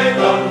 Amen.